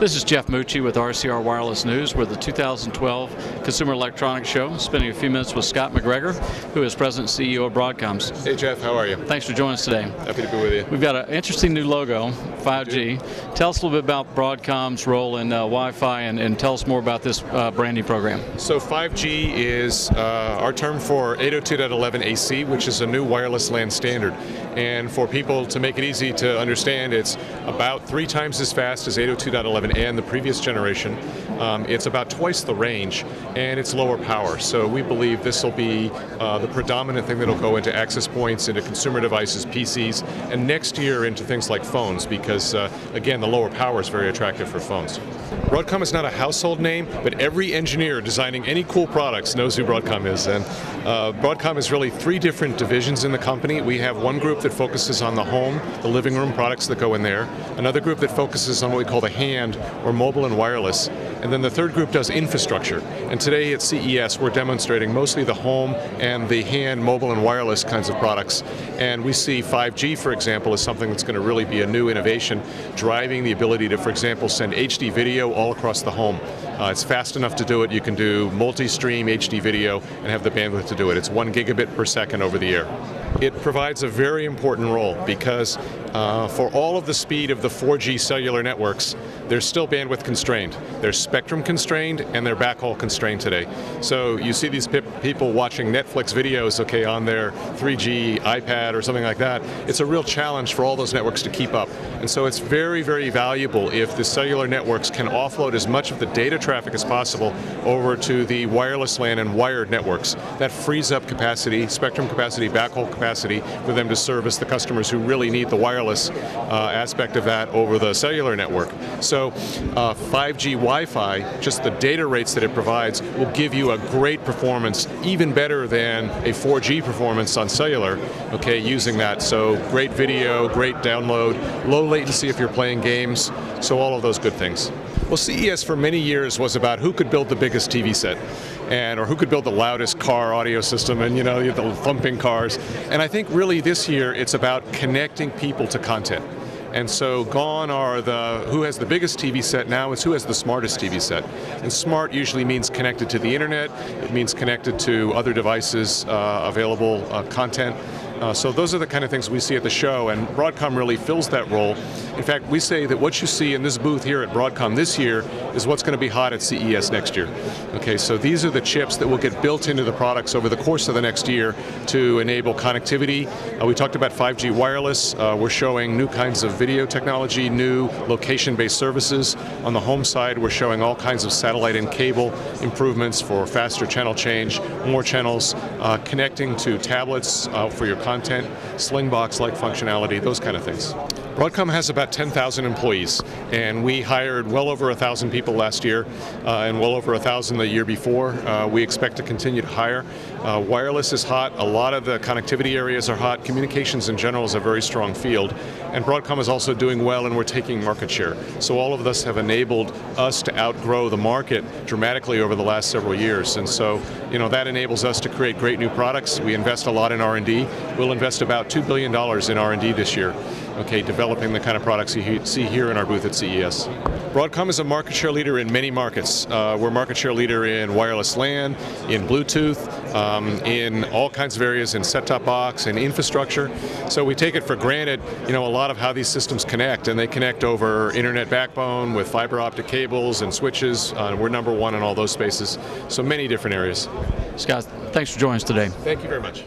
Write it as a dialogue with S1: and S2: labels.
S1: This is Jeff Mucci with RCR Wireless News. We're the 2012 Consumer Electronics Show, spending a few minutes with Scott McGregor, who is President and CEO of Broadcom.
S2: Hey Jeff, how are you?
S1: Thanks for joining us today.
S2: Happy to be with you.
S1: We've got an interesting new logo, 5G. Tell us a little bit about Broadcom's role in uh, Wi-Fi and, and, tell us more about this uh, branding program.
S2: So 5G is uh, our term for 802.11 AC, which is a new wireless LAN standard. And for people to make it easy to understand, it's about three times as fast as 802.11 and the previous generation. Um, it's about twice the range and it's lower power. So we believe this will be uh, the predominant thing that will go into access points, into consumer devices, PCs, and next year into things like phones because, uh, again, the lower power is very attractive for phones. Broadcom is not a household name, but every engineer designing any cool products knows who Broadcom is. And uh, Broadcom is really three different divisions in the company. We have one group that focuses on the home, the living room products that go in there, another group that focuses on what we call the hand or mobile and wireless, and then the third group does infrastructure. And today at CES we're demonstrating mostly the home and the hand, mobile and wireless kinds of products. And we see 5G, for example, as something that's going to really be a new innovation, driving the ability to, for example, send HD video all across the home. Uh, it's fast enough to do it. You can do multi-stream HD video and have the bandwidth to do it. It's one gigabit per second over the air. It provides a very important role because uh, for all of the speed of the 4G cellular networks, they're still bandwidth constrained. They're spectrum constrained and they're backhaul constrained today. So you see these people watching Netflix videos, okay, on their 3G iPad or something like that. It's a real challenge for all those networks to keep up. And so it's very, very valuable if the cellular networks can offload as much of the data traffic as possible over to the wireless LAN and wired networks. That frees up capacity, spectrum capacity, backhaul capacity for them to service the customers who really need the wireless wireless uh, aspect of that over the cellular network. So uh, 5G Wi-Fi, just the data rates that it provides, will give you a great performance, even better than a 4G performance on cellular, okay, using that. So great video, great download, low latency if you're playing games, so all of those good things. Well, CES for many years was about who could build the biggest TV set, and or who could build the loudest car audio system, and you know the thumping cars. And I think really this year it's about connecting people to content. And so gone are the who has the biggest TV set now is who has the smartest TV set. And smart usually means connected to the internet, it means connected to other devices, uh, available uh, content. Uh, so those are the kind of things we see at the show, and Broadcom really fills that role. In fact, we say that what you see in this booth here at Broadcom this year is what's going to be hot at CES next year. Okay, so these are the chips that will get built into the products over the course of the next year to enable connectivity. Uh, we talked about 5G wireless. Uh, we're showing new kinds of video technology, new location-based services. On the home side, we're showing all kinds of satellite and cable improvements for faster channel change, more channels, uh, connecting to tablets uh, for your content, Slingbox-like functionality, those kind of things. Broadcom has about 10,000 employees, and we hired well over 1,000 people last year, uh, and well over 1,000 the year before. Uh, we expect to continue to hire. Uh, wireless is hot, a lot of the connectivity areas are hot, communications in general is a very strong field, and Broadcom is also doing well and we're taking market share. So all of this have enabled us to outgrow the market dramatically over the last several years, and so you know that enables us to create great new products. We invest a lot in R&D. We'll invest about $2 billion in R&D this year okay, developing the kind of products you see here in our booth at CES. Broadcom is a market share leader in many markets. Uh, we're market share leader in wireless LAN, in Bluetooth, um, in all kinds of areas in set-top box and infrastructure. So we take it for granted, you know, a lot of how these systems connect, and they connect over internet backbone with fiber optic cables and switches. Uh, we're number one in all those spaces. So many different areas.
S1: Scott, thanks for joining us today.
S2: Thank you very much.